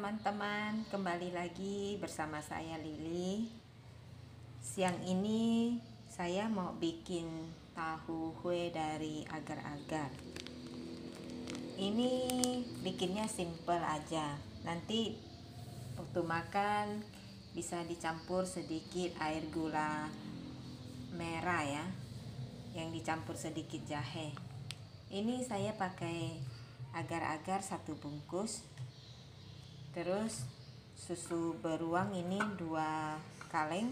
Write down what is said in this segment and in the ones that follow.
teman-teman, kembali lagi bersama saya Lili. Siang ini saya mau bikin tahu kue dari agar-agar. Ini bikinnya simple aja. Nanti waktu makan bisa dicampur sedikit air gula merah ya, yang dicampur sedikit jahe. Ini saya pakai agar-agar satu bungkus terus susu beruang ini dua kaleng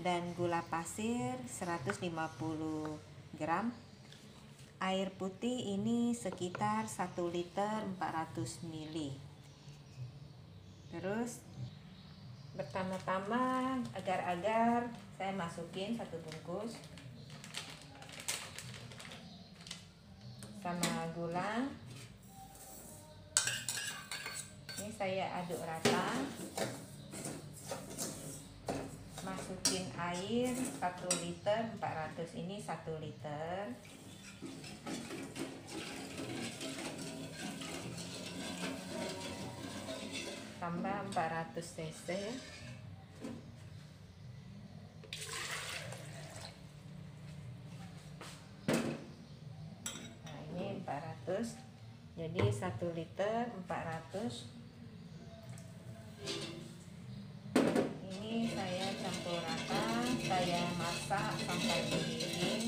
dan gula pasir 150 gram. Air putih ini sekitar 1 liter 400 ml terus pertama-tama agar-agar saya masukin satu bungkus sama gula ini saya aduk rata. Masukin air 1 liter 400 ini 1 liter. Tambah 400 cc. Nah ini 400 jadi 1 liter 400 ini saya campur rata saya masak sampai mendidih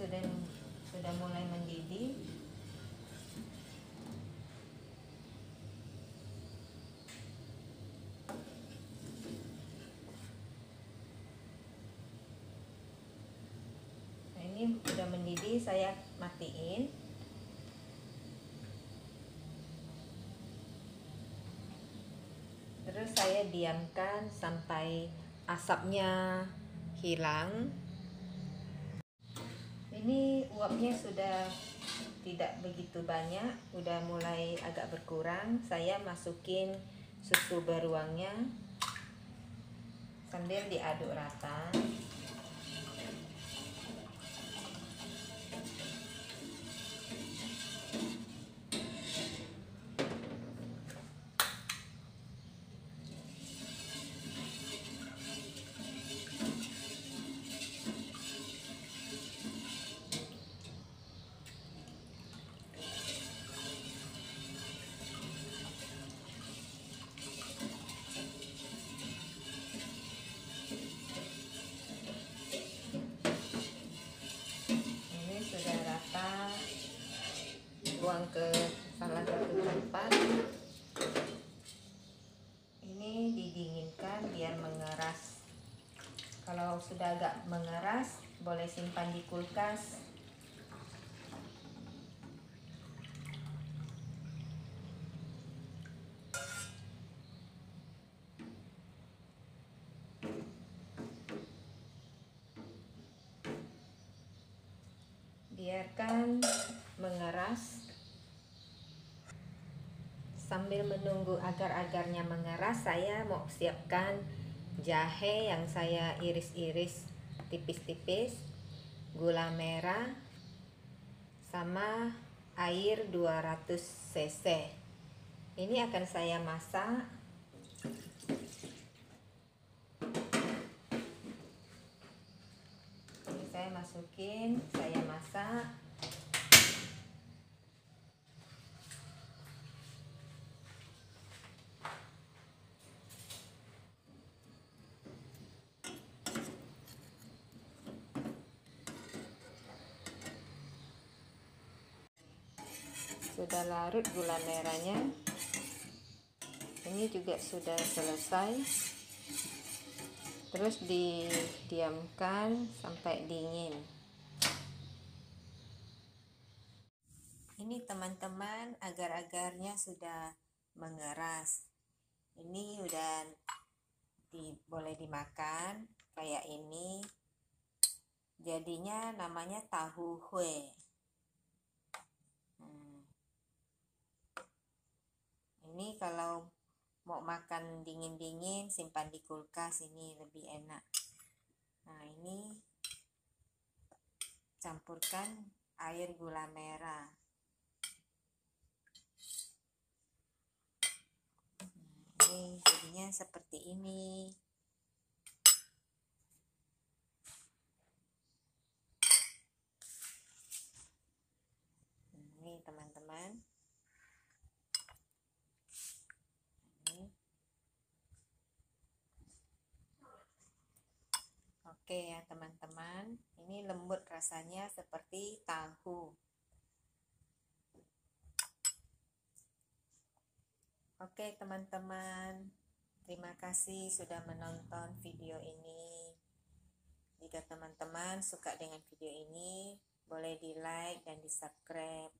sudah sudah mulai mendidih. Nah ini sudah mendidih saya matiin. Terus saya diamkan sampai asapnya hilang ini uapnya sudah tidak begitu banyak udah mulai agak berkurang. Saya masukin susu beruangnya sambil diaduk rata sudah agak mengeras boleh simpan di kulkas. Biarkan mengeras. Sambil menunggu agar-agarnya mengeras saya mau siapkan jahe yang saya iris-iris tipis-tipis gula merah sama air 200 cc. Ini akan saya masak. Ini saya masukin saya masak sudah larut gula merahnya. Ini juga sudah selesai. Terus didiamkan sampai dingin. Ini teman-teman agar-agarnya sudah mengeras. Di boleh dimakan kayak ini. Jadinya namanya tahu hue ini kalau mau makan dingin-dingin simpan di kulkas ini lebih enak. Nah ini campurkan air gula merah. Nah, ini jadinya seperti ini ini teman-teman Oke teman-teman, ini lembut rasanya seperti tahu. Oke teman-teman, terima kasih sudah menonton video ini. Jika teman-teman suka dengan video ini, boleh di like dan di subscribe.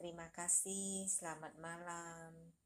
Terima kasih, selamat malam.